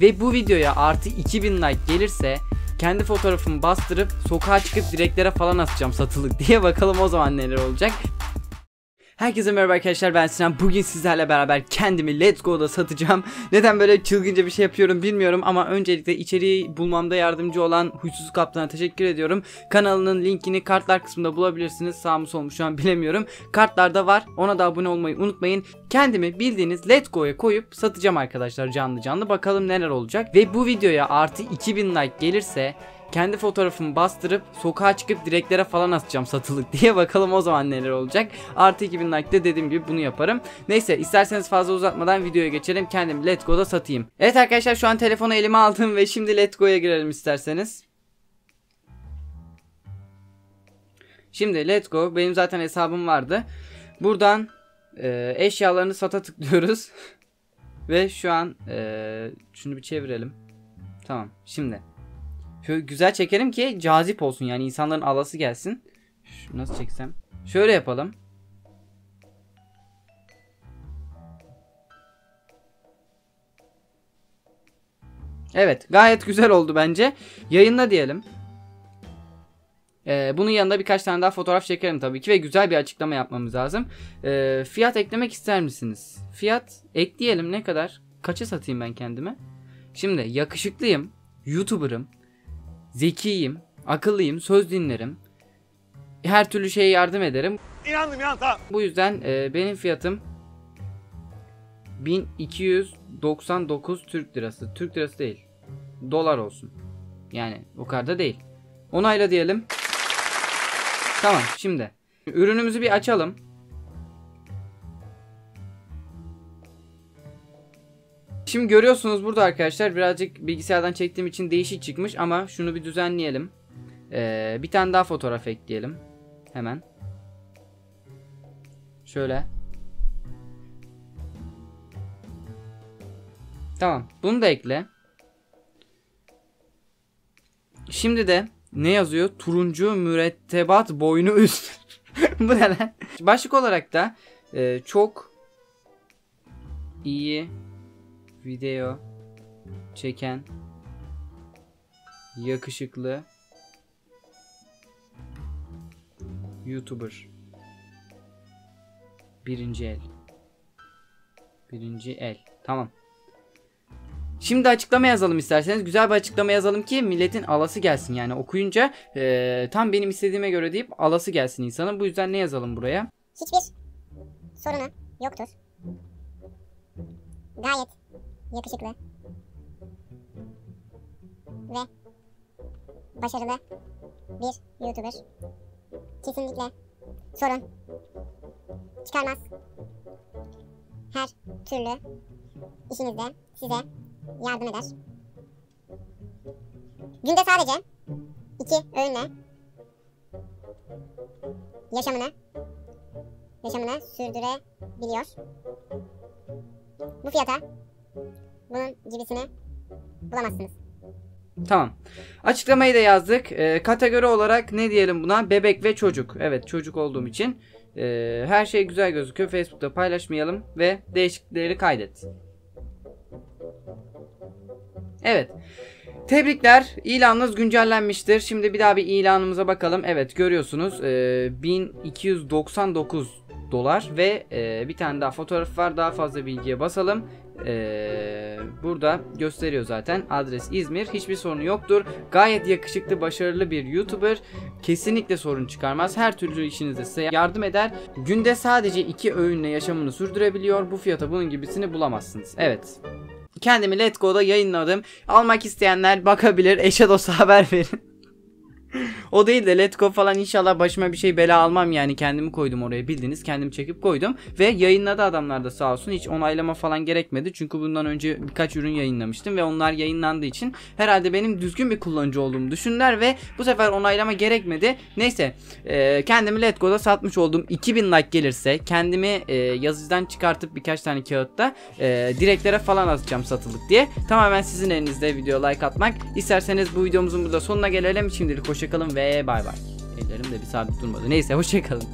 Ve bu videoya artı 2000 like gelirse kendi fotoğrafımı bastırıp sokağa çıkıp direklere falan atacağım satılık diye bakalım o zaman neler olacak. Herkese merhaba arkadaşlar ben Sinan. Bugün sizlerle beraber kendimi Let's Go'da satacağım. Neden böyle çılgınca bir şey yapıyorum bilmiyorum ama öncelikle içeriği bulmamda yardımcı olan Huysuz Kaptan'a teşekkür ediyorum. Kanalının linkini kartlar kısmında bulabilirsiniz. Sağ mı sol mu şu an bilemiyorum. Kartlarda var. Ona da abone olmayı unutmayın. Kendimi bildiğiniz Let's Go'ya koyup satacağım arkadaşlar canlı canlı. Bakalım neler olacak. Ve bu videoya artı 2000 like gelirse kendi fotoğrafımı bastırıp sokağa çıkıp direklere falan atacağım satılık diye bakalım o zaman neler olacak. Artı 2000 like'de dediğim gibi bunu yaparım. Neyse isterseniz fazla uzatmadan videoya geçelim. Kendim Let's Go'da satayım. Evet arkadaşlar şu an telefonu elime aldım ve şimdi Let's Go'ya girelim isterseniz. Şimdi Let's Go benim zaten hesabım vardı. Buradan e, eşyalarını sata tıklıyoruz. ve şu an e, şunu bir çevirelim. Tamam şimdi. Şöyle güzel çekelim ki cazip olsun yani insanların alası gelsin. Şu nasıl çeksem? Şöyle yapalım. Evet gayet güzel oldu bence. Yayınla diyelim. Ee, bunun yanında birkaç tane daha fotoğraf çekerim tabii ki ve güzel bir açıklama yapmamız lazım. Ee, fiyat eklemek ister misiniz? Fiyat ekleyelim ne kadar? Kaça satayım ben kendime? Şimdi yakışıklıyım, YouTuber'ım, zekiyim, akıllıyım, söz dinlerim. Her türlü şeye yardım ederim. İnandım ya tamam. Bu yüzden e, benim fiyatım 1299 Türk lirası. Türk lirası değil. Dolar olsun. Yani o kadar da değil. Onayla diyelim. Tamam şimdi. Ürünümüzü bir açalım. Şimdi görüyorsunuz burada arkadaşlar birazcık bilgisayardan çektiğim için değişik çıkmış ama şunu bir düzenleyelim. Ee, bir tane daha fotoğraf ekleyelim. Hemen. Şöyle. Tamam. Bunu da ekle. Şimdi de ne yazıyor? Turuncu mürettebat boynu üst. Bu ne lan? Başlık olarak da e, çok iyi video çeken yakışıklı YouTuber birinci el birinci el tamam Şimdi açıklama yazalım isterseniz. Güzel bir açıklama yazalım ki milletin alası gelsin. Yani okuyunca e, tam benim istediğime göre deyip alası gelsin insanın. Bu yüzden ne yazalım buraya? hiçbir sorunu yoktur. Gayet yakışıklı ve başarılı bir YouTuber. Kesinlikle sorun çıkarmaz. Her türlü işinizde size yardım eder. Günde sadece iki öğünle yaşamını yaşamını sürdürebiliyor. Bu fiyata bunun gibisini bulamazsınız. Tamam. Açıklamayı da yazdık. E, kategori olarak ne diyelim buna? Bebek ve çocuk. Evet çocuk olduğum için. e, her şey güzel gözüküyor. Facebook'ta paylaşmayalım ve değişiklikleri kaydet. Evet. Tebrikler. İlanınız güncellenmiştir. Şimdi bir daha bir ilanımıza bakalım. Evet görüyorsunuz. e, 1299 dolar ve e, bir tane daha fotoğraf var. Daha fazla bilgiye basalım. E, burada gösteriyor zaten. Adres İzmir. Hiçbir sorunu yoktur. Gayet yakışıklı, başarılı bir YouTuber. Kesinlikle sorun çıkarmaz. Her türlü işinizde size yardım eder. Günde sadece iki öğünle yaşamını sürdürebiliyor. Bu fiyata bunun gibisini bulamazsınız. Evet. Kendimi Let's Go'da yayınladım. Almak isteyenler bakabilir. Eşe dosta haber verin. O değil de Let's Go falan inşallah başıma bir şey bela almam yani. Kendimi koydum oraya bildiniz kendim çekip koydum. Ve yayınladı adamlar da sağ olsun. Hiç onaylama falan gerekmedi. Çünkü bundan önce birkaç ürün yayınlamıştım ve onlar yayınlandığı için herhalde benim düzgün bir kullanıcı olduğumu düşündüler ve bu sefer onaylama gerekmedi. Neyse e, kendimi Let's Go'da satmış oldum. 2000 like gelirse kendimi e, yazıcıdan çıkartıp birkaç tane kağıtta e, direklere falan atacağım satılık diye. Tamamen sizin elinizde video like atmak. İsterseniz bu videomuzun burada sonuna gelelim. Şimdilik hoşçakalın ve bay bay. Ellerim de bir sabit durmadı. Neyse hoşçakalın